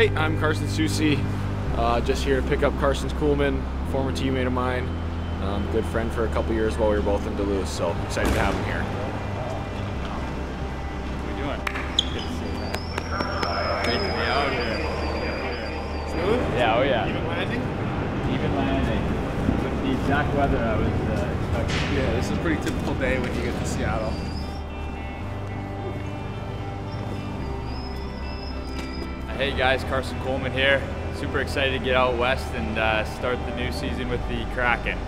Hey, I'm Carson Soucy. Uh, just here to pick up Karson Kuhlman, former teammate of mine, um, good friend for a couple years while we were both in Duluth. So excited to have him here. We doing? Good to see you, man. Great to be out here. Smooth? Yeah, oh yeah. Even landing? Even landing. With the exact weather I was uh, expecting. Yeah, this is a pretty typical day when you get to Seattle. Hey guys, Karson Kuhlman here. Super excited to get out west and uh, start the new season with the Kraken.